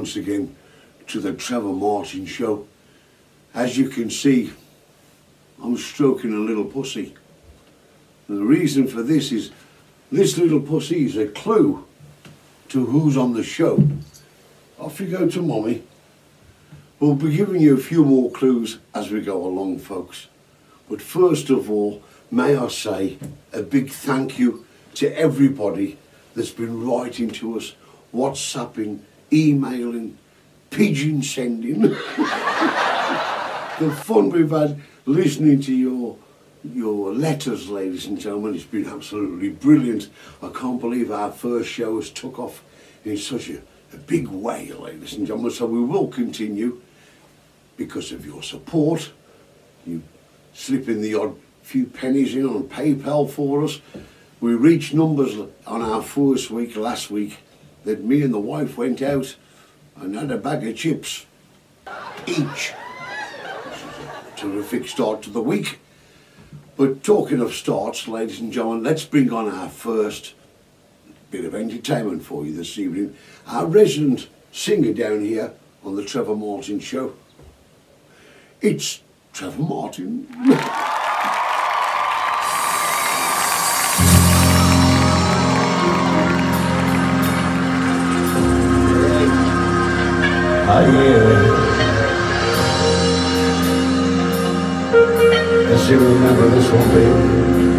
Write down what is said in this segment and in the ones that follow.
once again to the Trevor Martin Show. As you can see, I'm stroking a little pussy. And the reason for this is this little pussy is a clue to who's on the show. Off you go to mommy. We'll be giving you a few more clues as we go along, folks. But first of all, may I say a big thank you to everybody that's been writing to us, WhatsApping, emailing, pigeon sending. the fun we've had listening to your your letters, ladies and gentlemen, it's been absolutely brilliant. I can't believe our first show has took off in such a, a big way, ladies and gentlemen. So we will continue because of your support. You slip in the odd few pennies in on PayPal for us. We reached numbers on our first week last week that me and the wife went out and had a bag of chips each. This is a Terrific start to the week. But talking of starts, ladies and gentlemen, let's bring on our first bit of entertainment for you this evening. Our resident singer down here on the Trevor Martin Show. It's Trevor Martin. yeah. Let's see, remember this one, baby.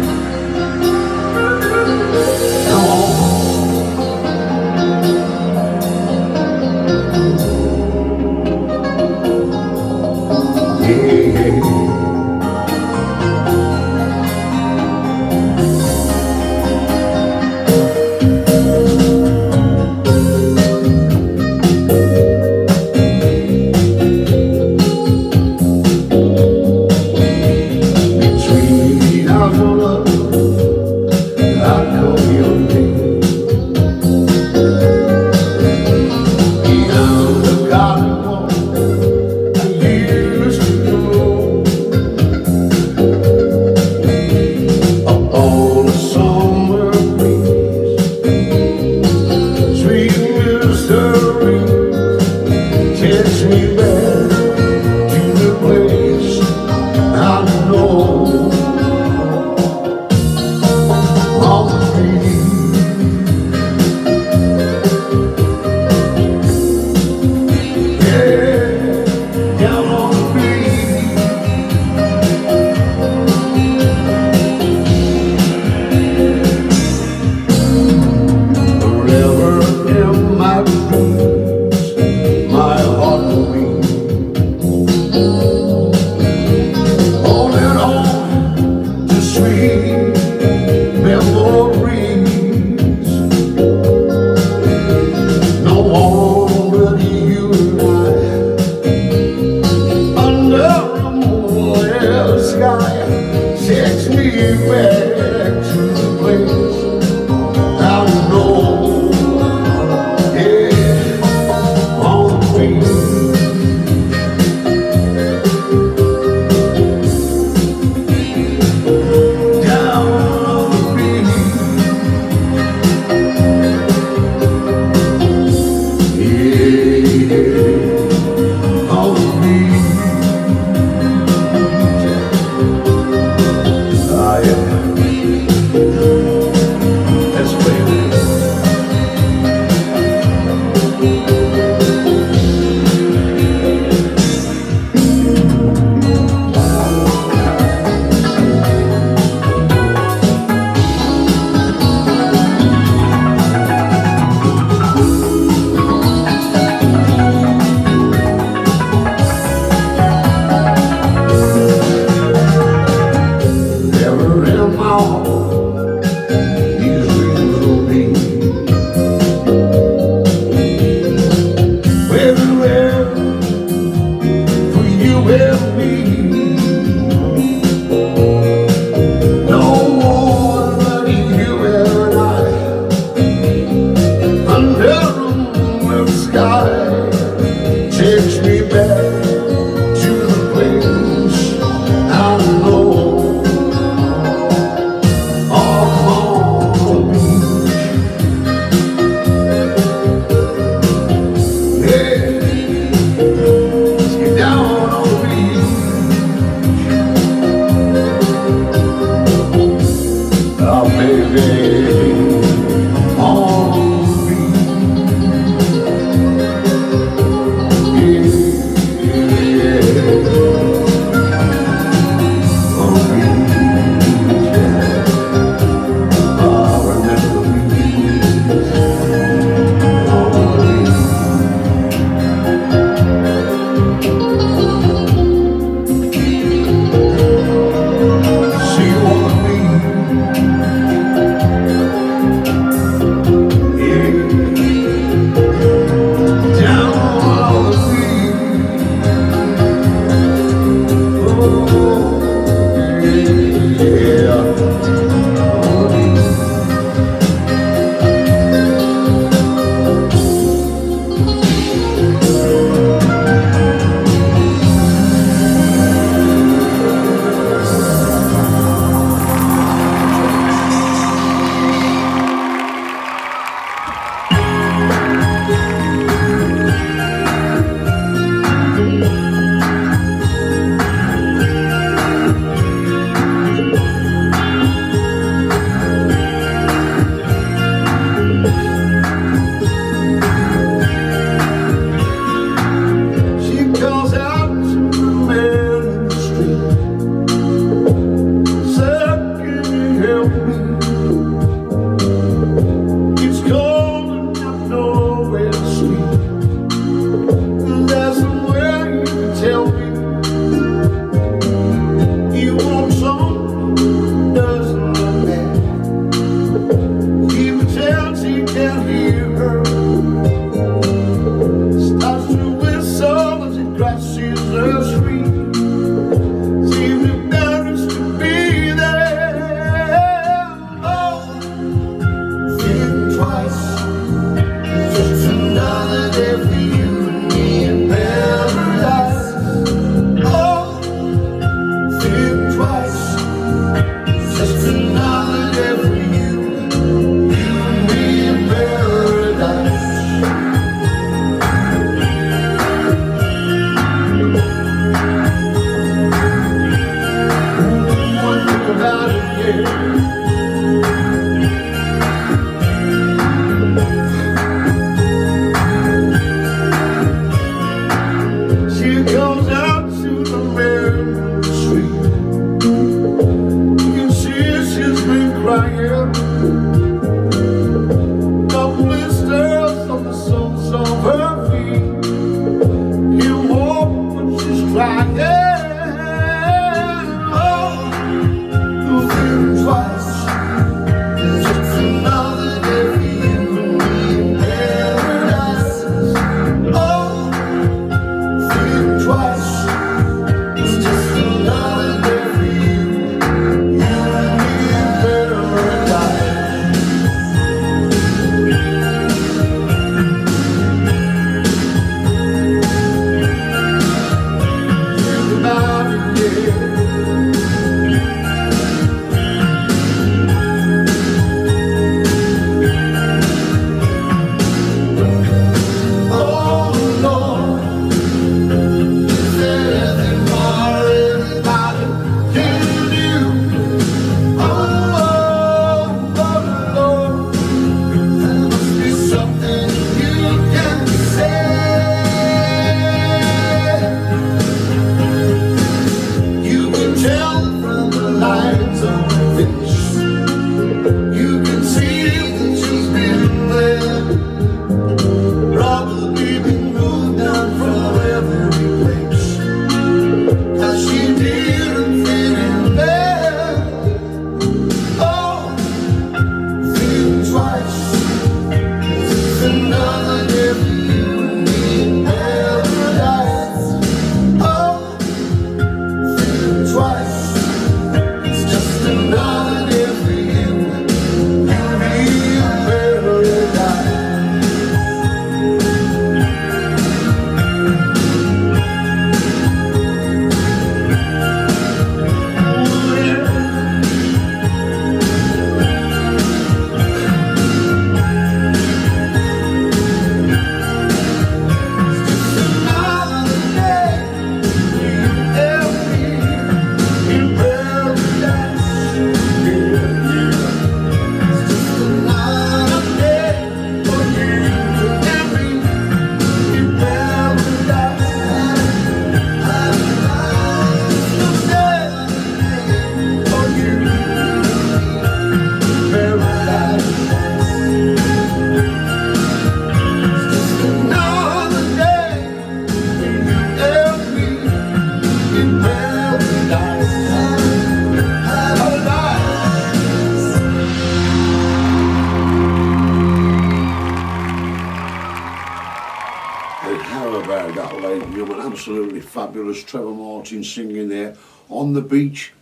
Singing there on the beach.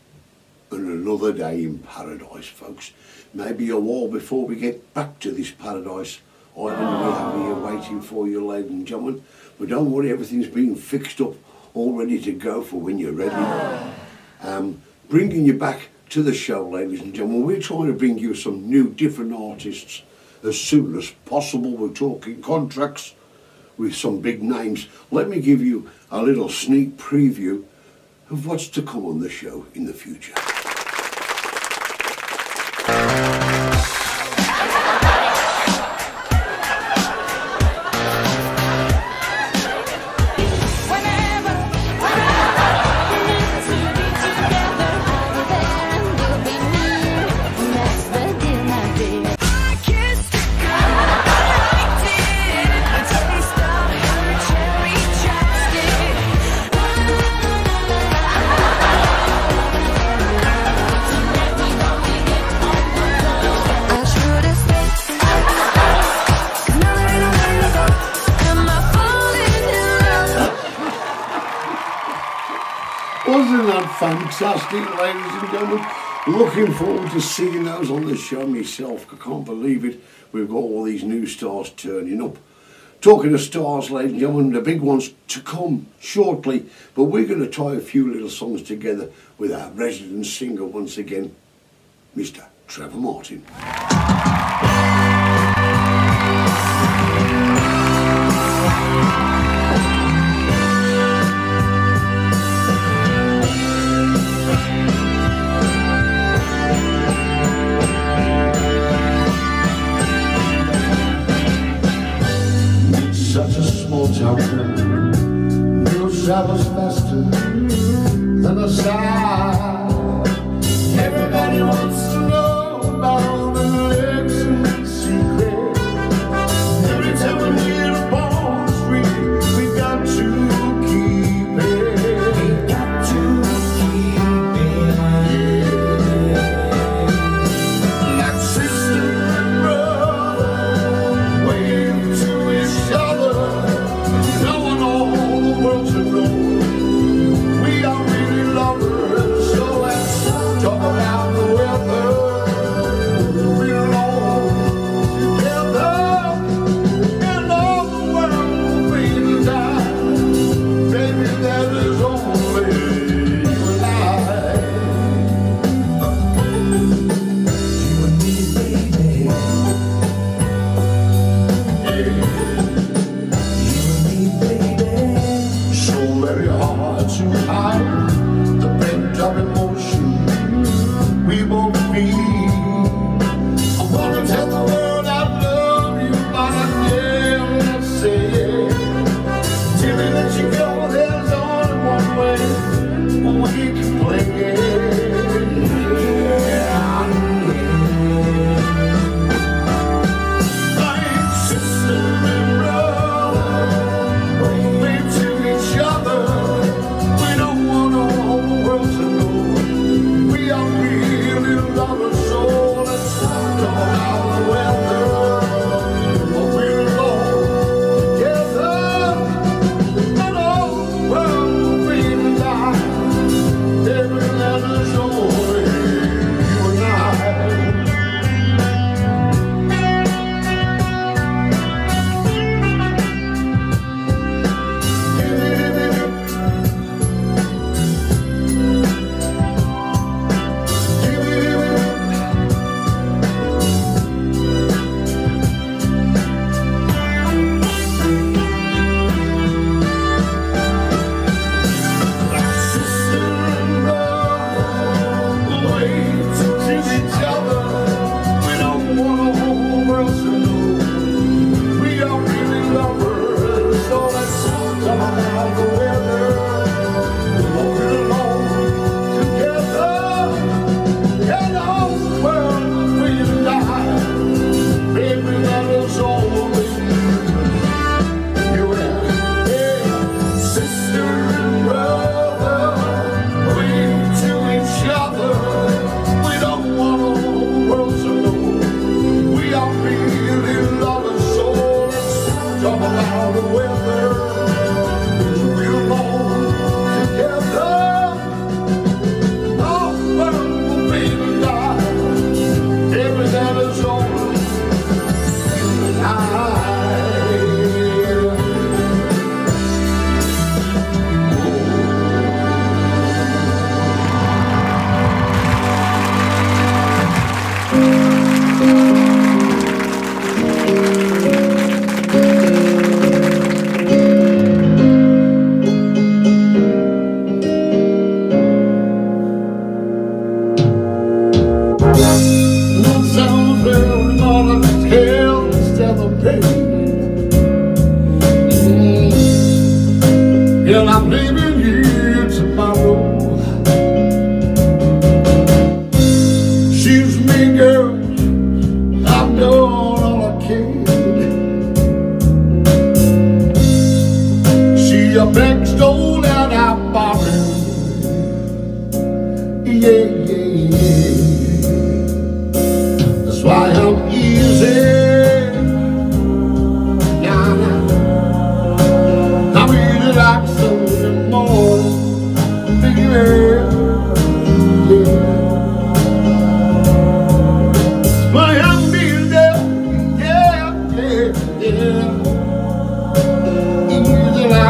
And another day in paradise, folks. Maybe a while before we get back to this paradise island we have here waiting for you, ladies and gentlemen. But don't worry, everything's been fixed up, all ready to go for when you're ready. Um, bringing you back to the show, ladies and gentlemen. We're trying to bring you some new, different artists as soon as possible. We're talking contracts with some big names. Let me give you a little sneak preview of what's to come on the show in the future. Fantastic, ladies and gentlemen? Looking forward to seeing those on the show myself. I can't believe it. We've got all these new stars turning up. Talking of stars, ladies and gentlemen, the big ones to come shortly. But we're going to try a few little songs together with our resident singer once again, Mr. Trevor Martin. Joker Knew travels faster than the sky Everybody wants to know about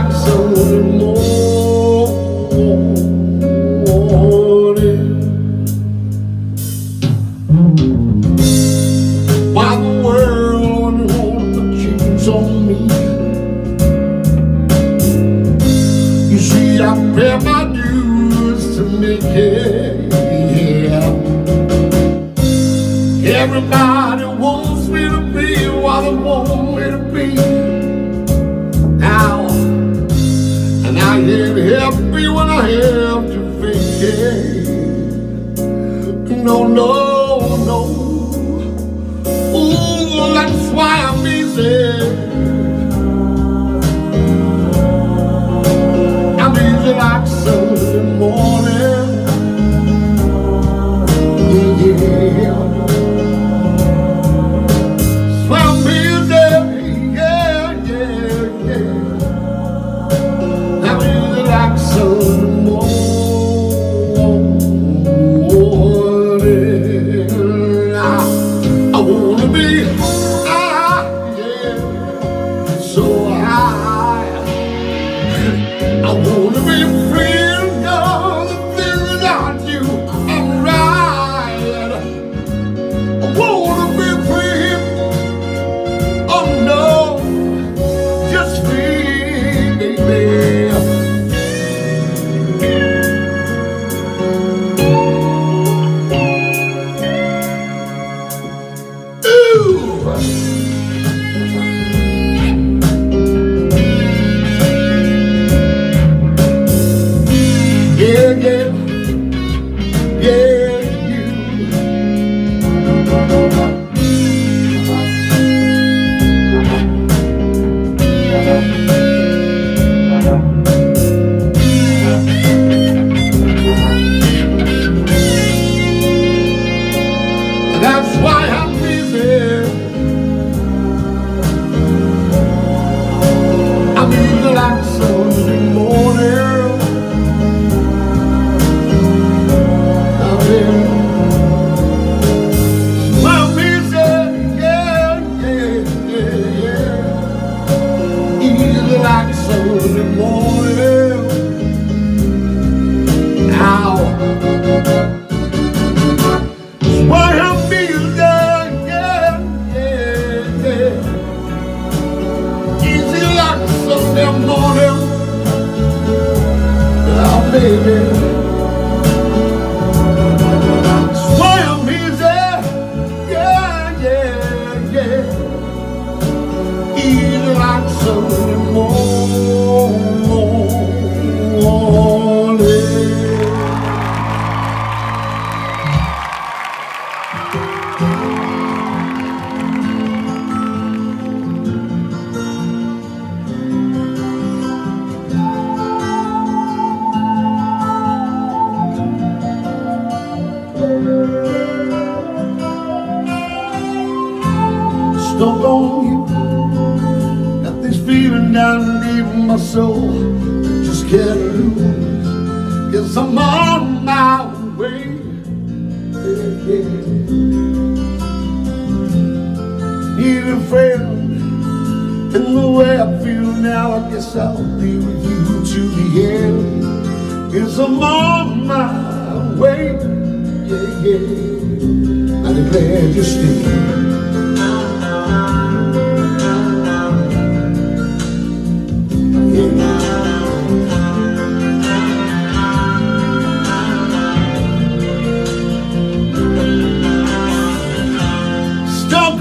sắc sâu môi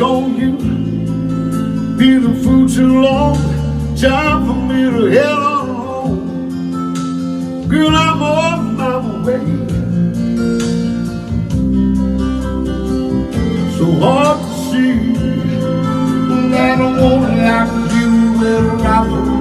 on you. Been a fool too long, time for me to help.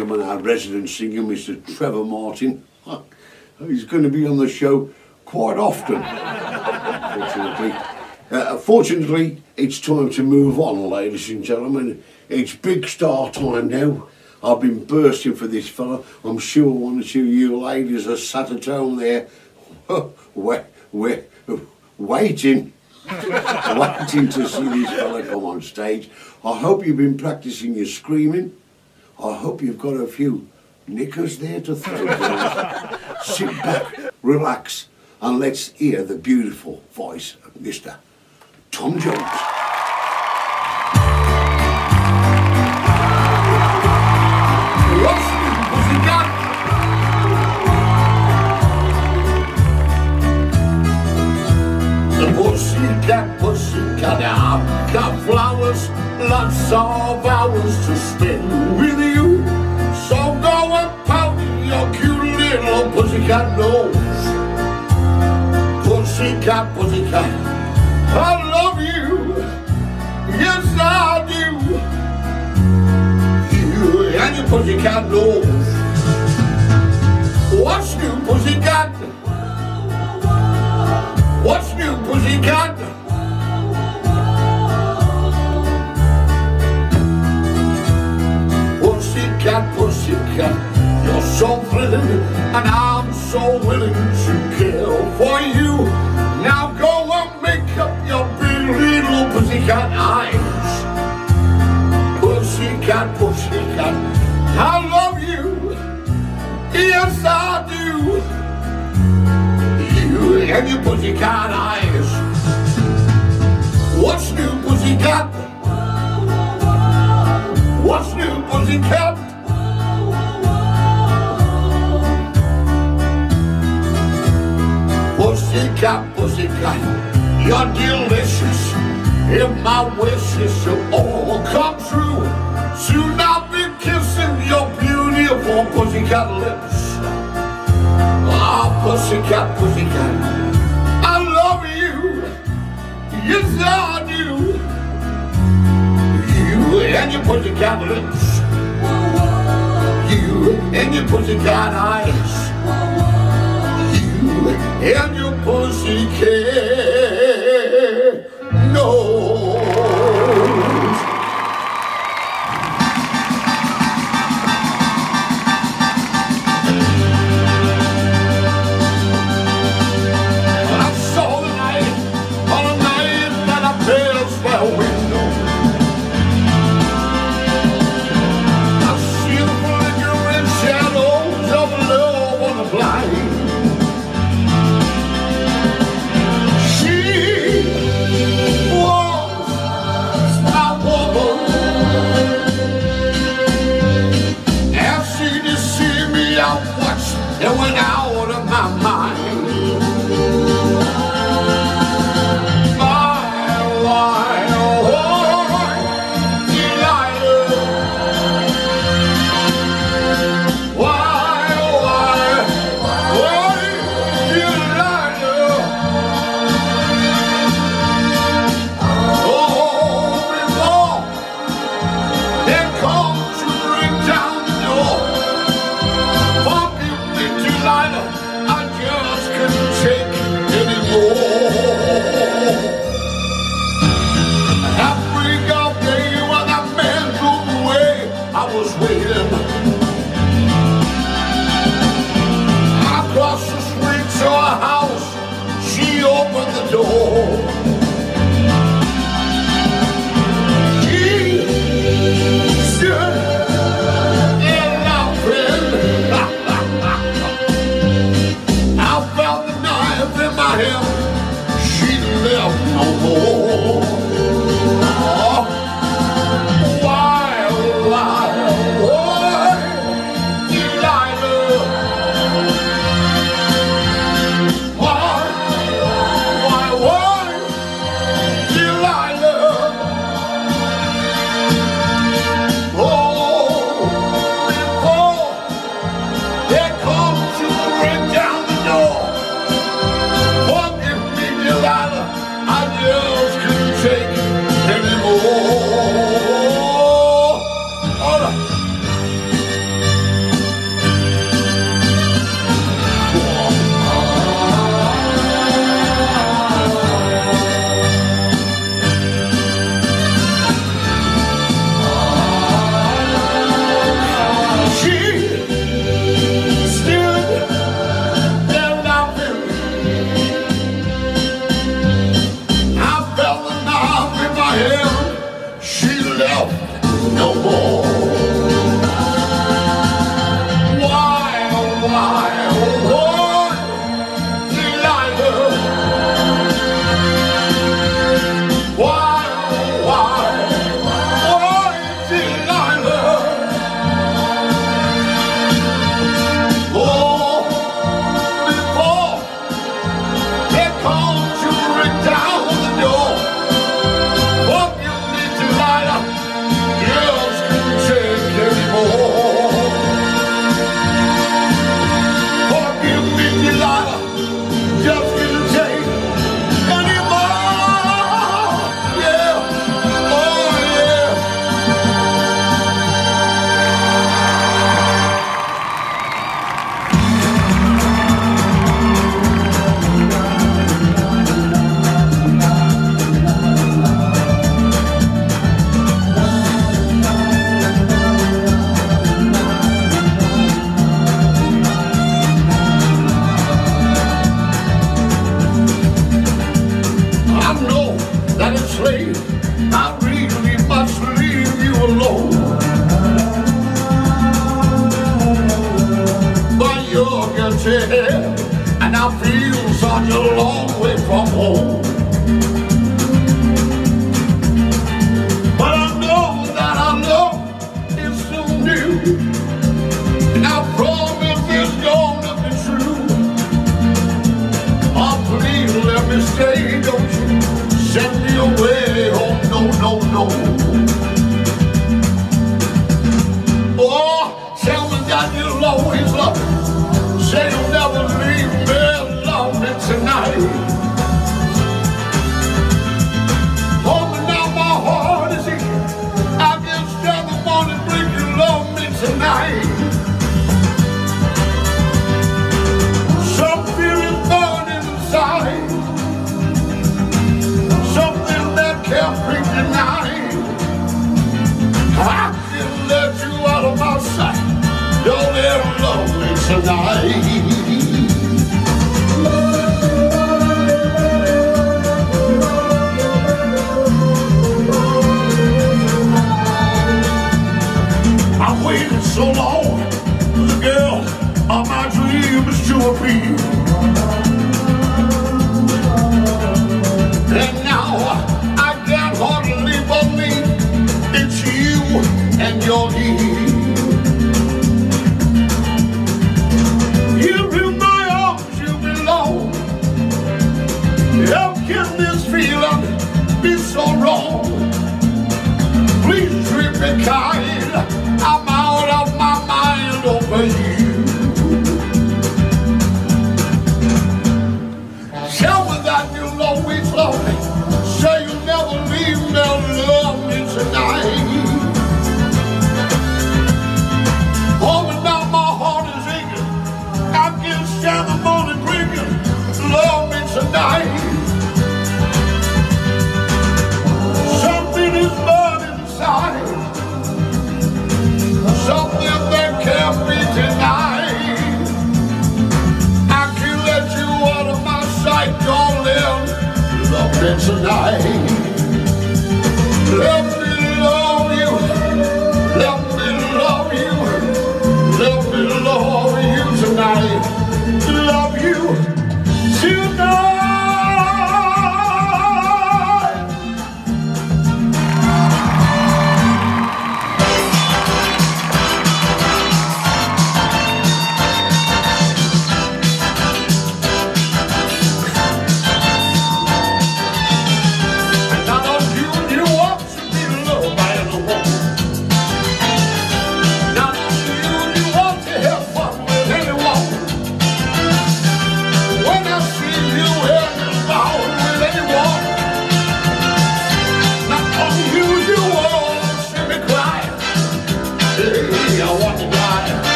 and? Our resident singer, Mr. Trevor Martin. He's going to be on the show quite often, fortunately. Uh, fortunately, it's time to move on, ladies and gentlemen. It's big star time now. I've been bursting for this fella. I'm sure one or two of you ladies are sat at home there, wait, wait, waiting, waiting to see this fella come on stage. I hope you've been practicing your screaming. I hope you've got a few knickers there to throw. Sit back, relax, and let's hear the beautiful voice of Mr. Tom Jones. What's new, pussycat? The pussycat, pussycat, I've got flowers, lots of hours to spend pussycat nose. Pussycat, pussycat, I love you. Yes, I do. You and your pussycat nose. What's new, pussycat? What's new, pussycat? Pussycat, pussycat, willing to care for you. Now go and make up your big little pussycat eyes. Pussycat, pussycat, I love you. Yes, I do. You and your pussycat eyes. Pussycat, you're delicious. If my wishes should all come true, soon I'll be kissing your beautiful pussycat lips. Ah, pussycat, pussycat, I love you. Yes, I do. You and your pussycat lips. You and your pussycat eyes. You and your pussycat nose.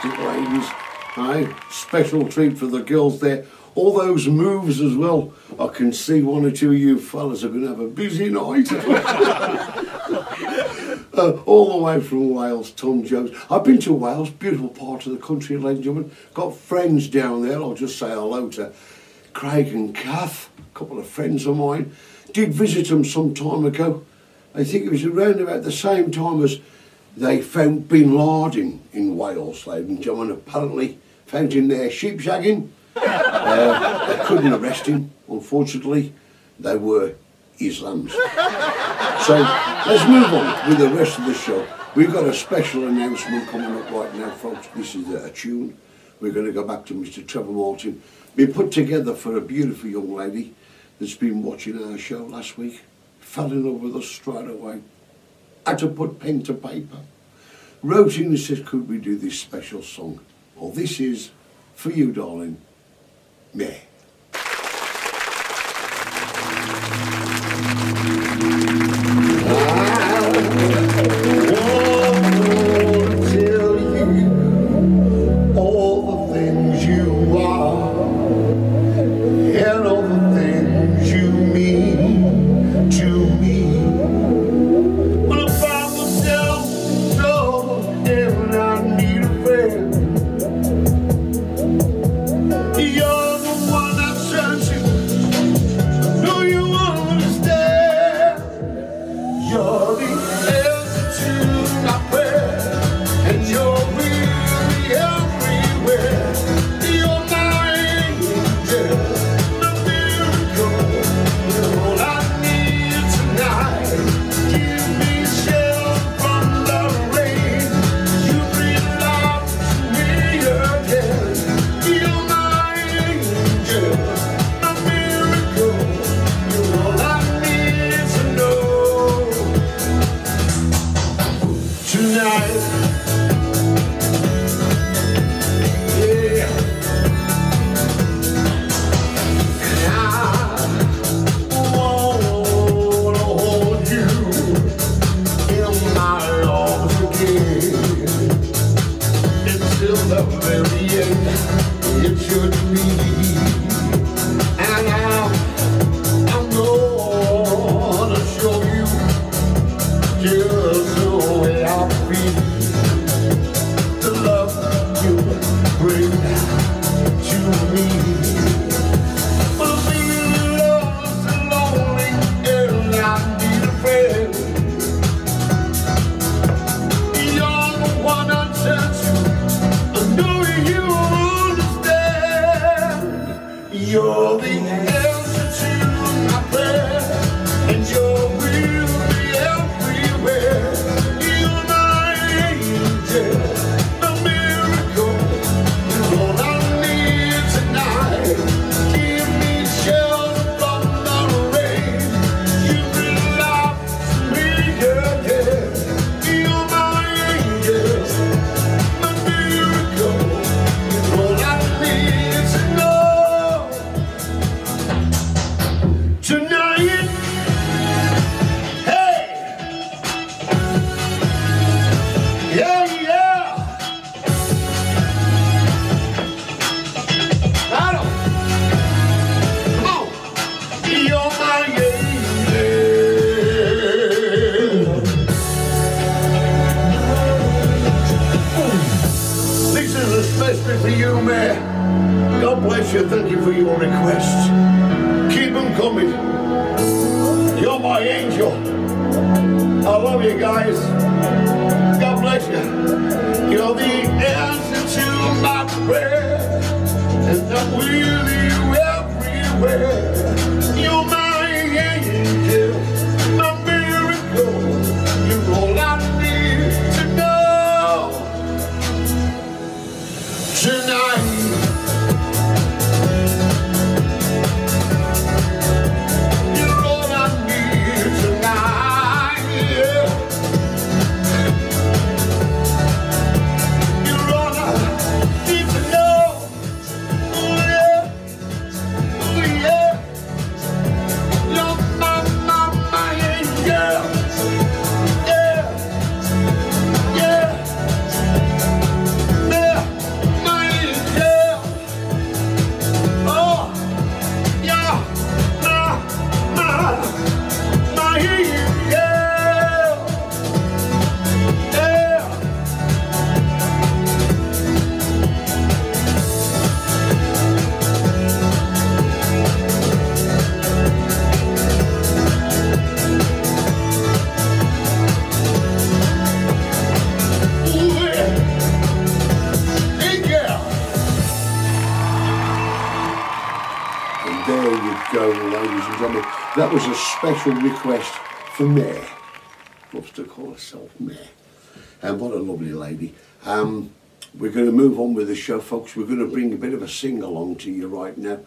Fantastic, ladies? Aye, special treat for the girls there. all those moves as well. I can see one or two of you fellas are going to have a busy night. Uh, all the way from Wales, Tom Jones. I've been to Wales, beautiful part of the country, ladies and gentlemen. Got friends down there. I'll just say hello to Craig and Kath, a couple of friends of mine. Did visit them some time ago. I think it was around about the same time as they found Bin Laden in Wales, ladies and gentlemen. Apparently found him there sheep shagging. Uh, they couldn't arrest him, unfortunately. They were Islams. So let's move on with the rest of the show. We've got a special announcement coming up right now, folks. This is a, tune. We're going to go back to Mr. Trevor Martin. Been put together for a beautiful young lady that's been watching our show last week. Fell in love with us straight away. Had to put pen to paper. Wrote in and said, could we do this special song? Well, this is for you, darling. Me. That was a special request for Mare. Loves to call herself Mare. And what a lovely lady. Um, we're going to move on with the show, folks. We're going to bring a bit of a sing along to you right now.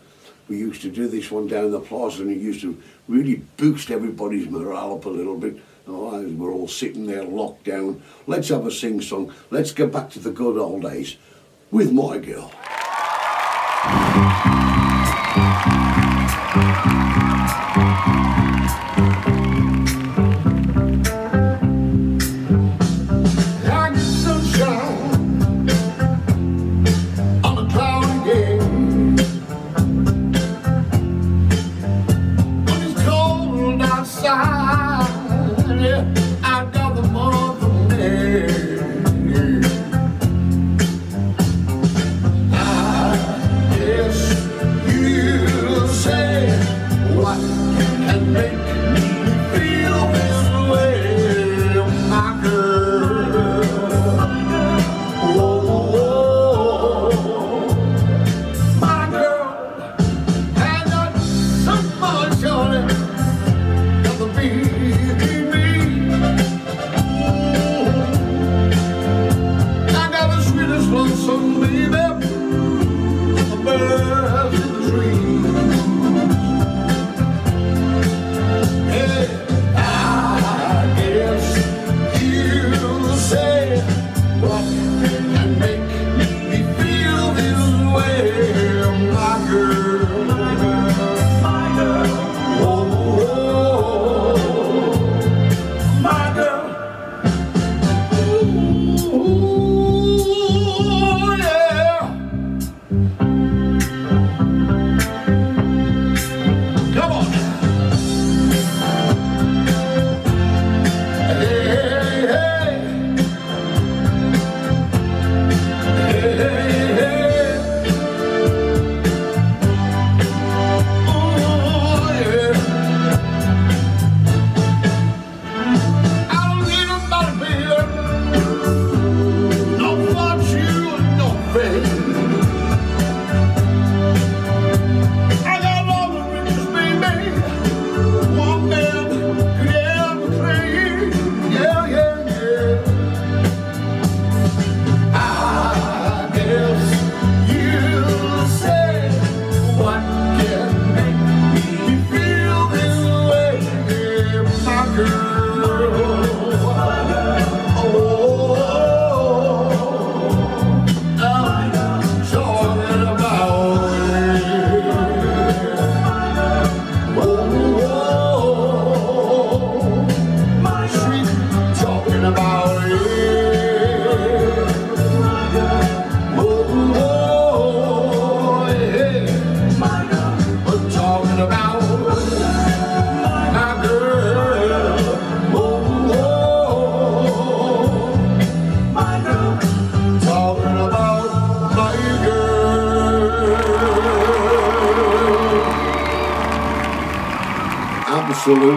We used to do this one down the plaza and it used to really boost everybody's morale up a little bit. Oh, we're all sitting there locked down. Let's have a sing song. Let's go back to the good old days with my girl.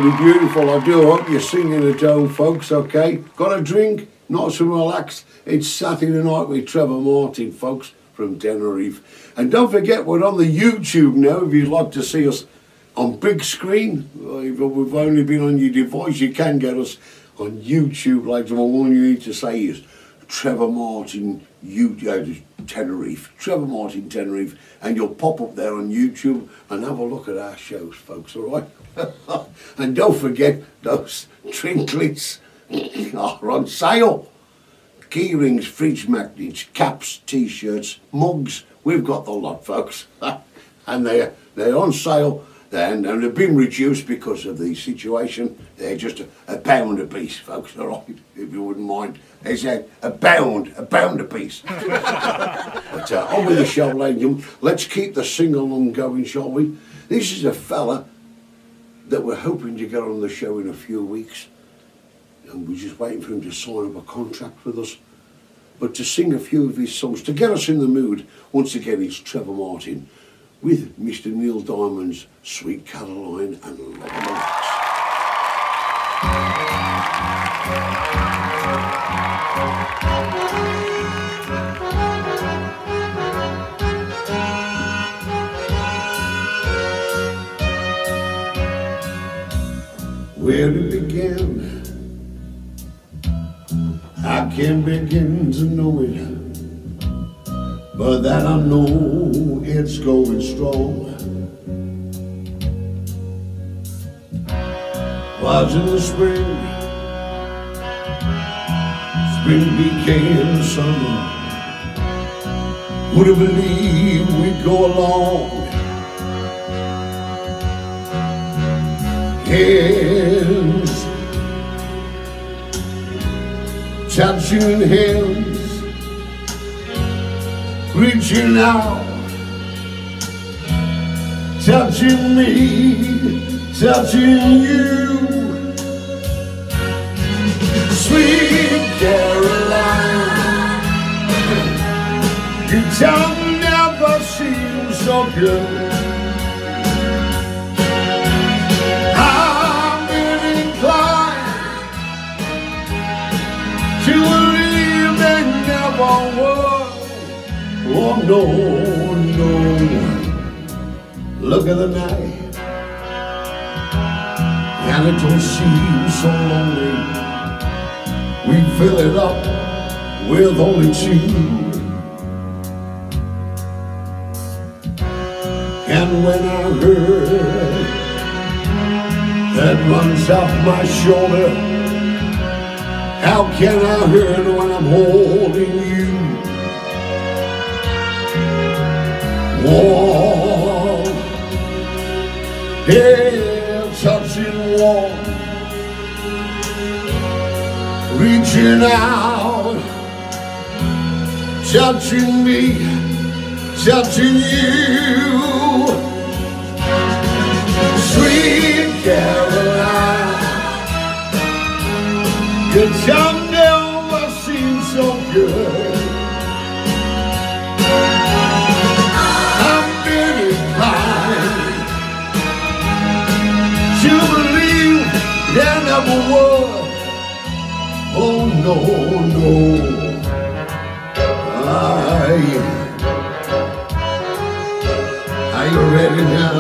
Absolutely beautiful. I do hope you're singing at home, folks, okay? Got a drink? Nice and relaxed. It's Saturday night with Trevor Martin, folks, from Tenerife. And don't forget, we're on the YouTube now if you'd like to see us on big screen. If we've only been on your device, you can get us on YouTube later on. All you need to say is Trevor Martin you, uh, Tenerife, Trevor Martin Tenerife, and you'll pop up there on YouTube and have a look at our shows, folks, all right? and don't forget, those trinklets are on sale. Key rings, fridge magnets, caps, t-shirts, mugs, we've got the lot, folks. and they're, they're on sale and, and they've been reduced because of the situation. They're just a, a pound a piece, folks, all right, if you wouldn't mind. They said a pound, a pound a piece. but uh, on with the show, ladies. Let's keep the sing-along going, shall we? This is a fella that we're hoping to get on the show in a few weeks. And we're just waiting for him to sign up a contract with us. But to sing a few of his songs, to get us in the mood, once again, it's Trevor Martin with Mr. Neil Diamond's Sweet Caroline and Love where it began. I can't begin to know it, but that I know it's going strong. Was in the spring, spring became summer. Would have believed we'd go along? Hands, touching hands, reaching out, touching me, touching you. The night, and it don't seem so lonely. We fill it up with only two. And when I heard that runs off my shoulder, how can I hurt when I'm holding you? Warm, yeah, touching warm, reaching out, touching me touching you. Sweet Caroline, your tongue never seems so good. No, no. I are you ready now?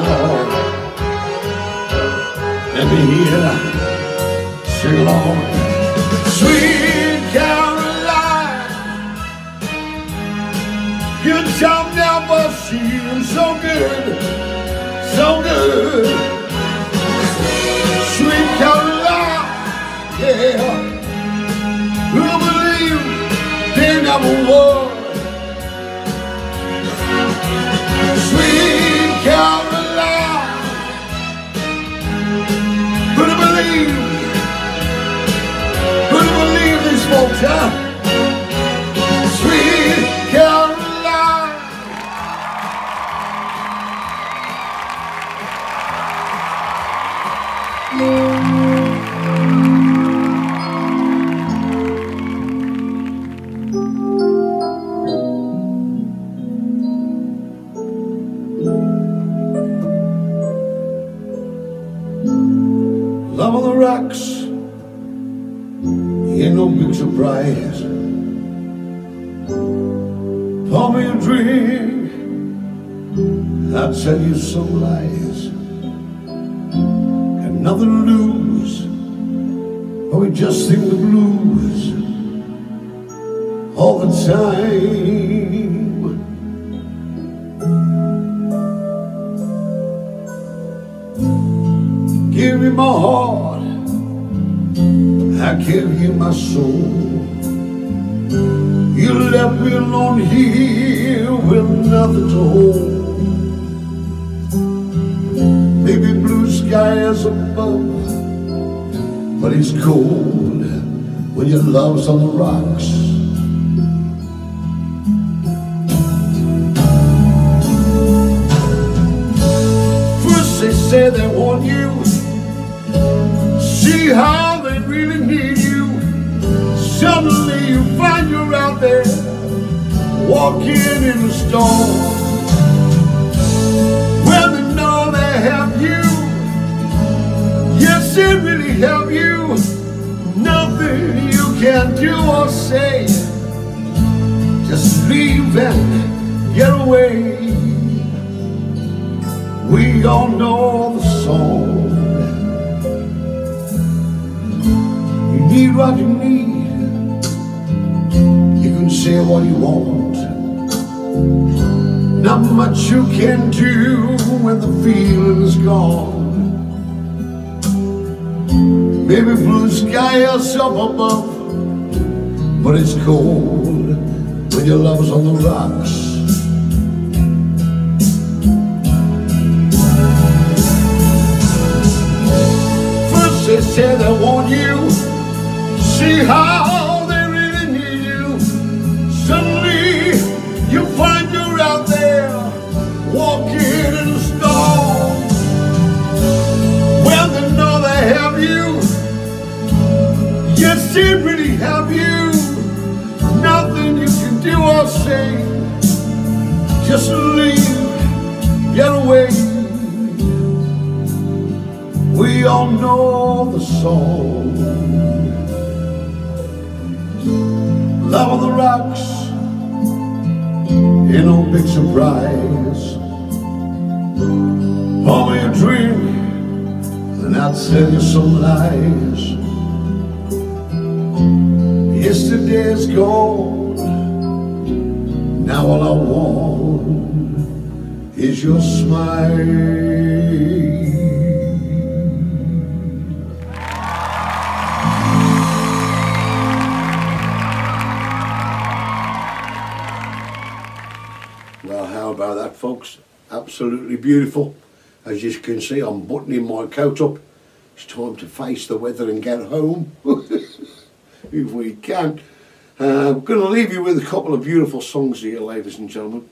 Let me hear, sing along. Sweet Caroline, your job never seems so good, so good. Time. Give me my heart, I give you my soul. You left me alone here with nothing to hold. Maybe blue skies above, but it's cold when your love's on the rocks. Do or say, just leave and get away. We all know the song. You need what you need. You can say what you want. Not much you can do when the feeling's gone. Maybe blue sky is up above, but it's cold when your love's on the rocks. First they say they want you, see how they really need you. Suddenly you find you're out there walking in a storm. Well, they know they have you. Yes, they really have you. Or say. Just leave, get away. We all know the song. Love on the rocks, ain't no big surprise. Pour me a drink, and I'll tell you some lies. Yesterday's gone, now all I want is your smile. Well, how about that, folks? Absolutely beautiful. As you can see, I'm buttoning my coat up. It's time to face the weather and get home, if we can. I'm going to leave you with a couple of beautiful songs here, ladies and gentlemen.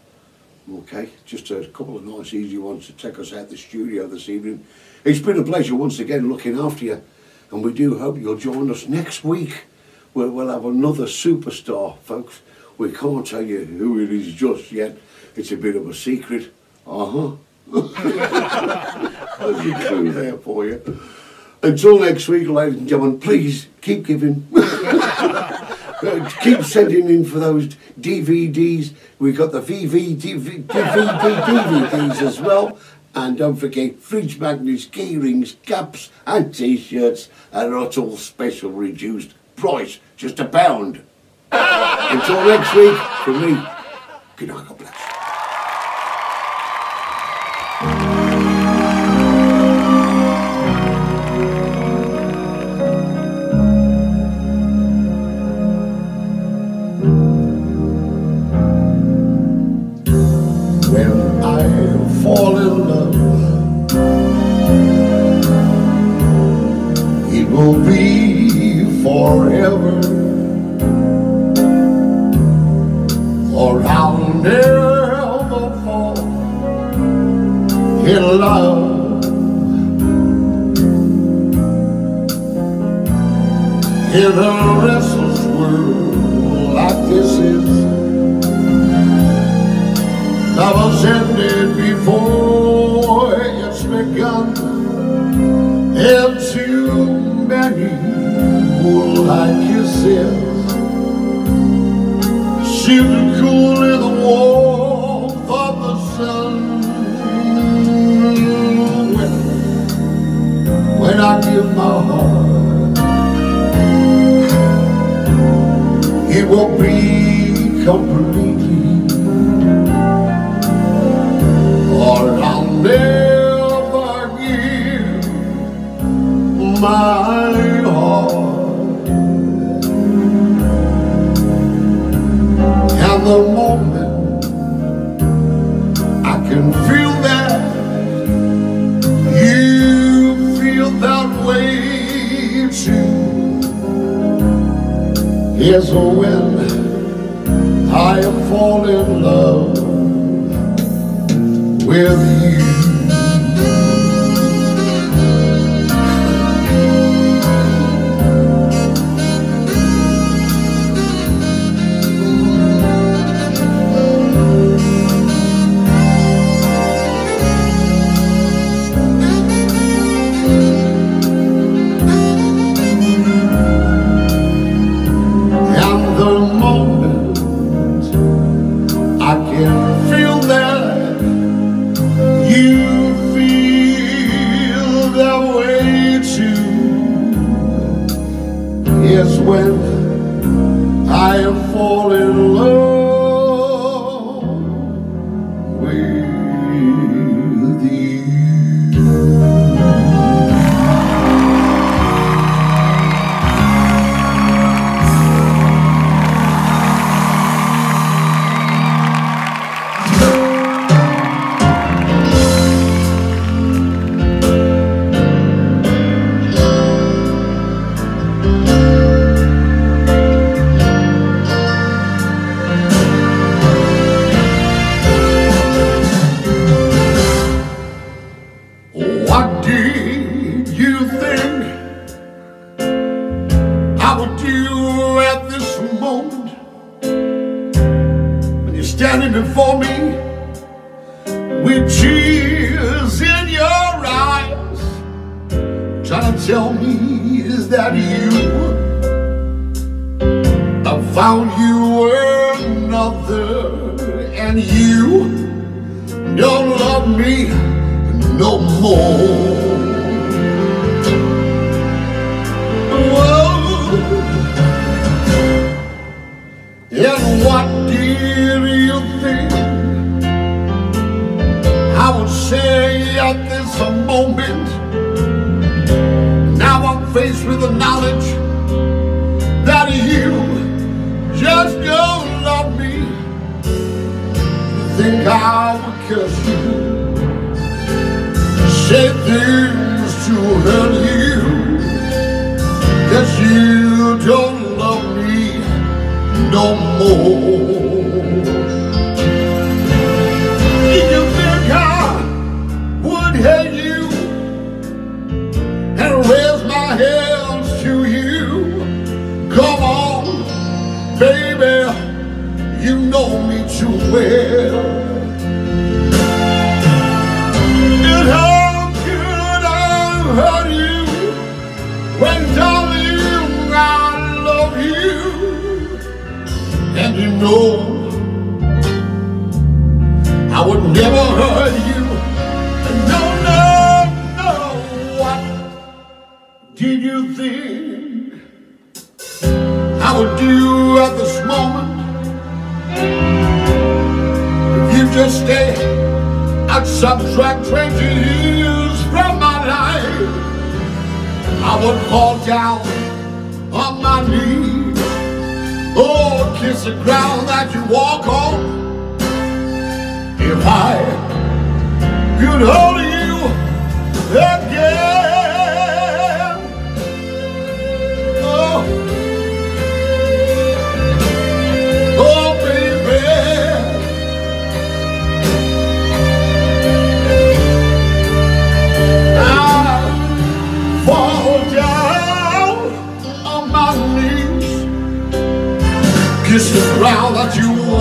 Okay, just a couple of nice, easy ones to take us out the studio this evening. It's been a pleasure once again looking after you, and we do hope you'll join us next week, where we'll have another superstar, folks. We can't tell you who it is just yet. It's a bit of a secret. Uh huh. There's a clue there for you. Until next week, ladies and gentlemen, please keep giving. Keep sending in for those DVDs. We've got the VV, DV, DVD DVDs as well. And don't forget fridge magnets, key rings, caps and t-shirts are at all special reduced price, just a pound. Until next week, from me, good night, love. In a restless world like this is. Love has ended before it's begun And too many moonlight kisses Seem to cool in the warmth I give my heart. It will be completely or I'll never give my is when I fall in love with you. you think I would do at this moment if you just stay I'd subtract 20 years from my life? I would fall down on my knees, oh, kiss the ground that you walk on. If I could hold you.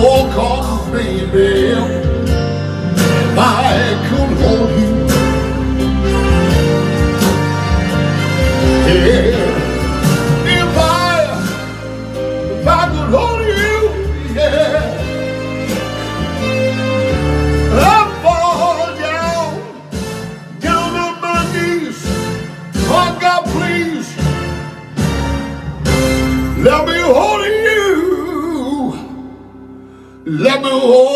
Oh, come, baby. do